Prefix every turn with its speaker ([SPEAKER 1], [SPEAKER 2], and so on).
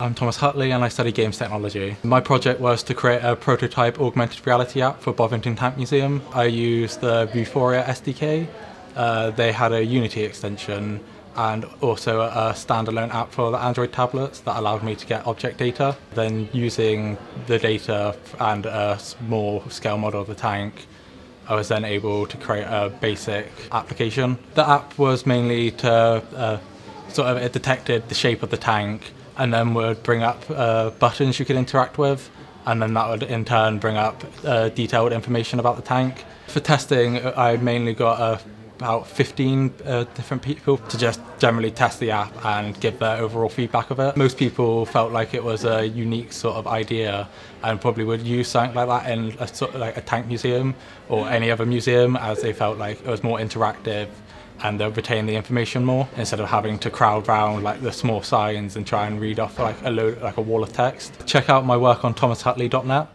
[SPEAKER 1] I'm Thomas Huttley and I study games technology. My project was to create a prototype augmented reality app for Bovington Tank Museum. I used the Vuforia SDK. Uh, they had a Unity extension and also a standalone app for the Android tablets that allowed me to get object data. Then using the data and a small scale model of the tank, I was then able to create a basic application. The app was mainly to uh, sort of, it detected the shape of the tank and then would bring up uh, buttons you could interact with and then that would in turn bring up uh, detailed information about the tank. For testing, I mainly got about 15 uh, different people to just generally test the app and give their overall feedback of it. Most people felt like it was a unique sort of idea and probably would use something like that in a sort of like a tank museum or any other museum as they felt like it was more interactive and they'll retain the information more instead of having to crowd round like the small signs and try and read off like a load, like a wall of text. Check out my work on thomashuttley.net.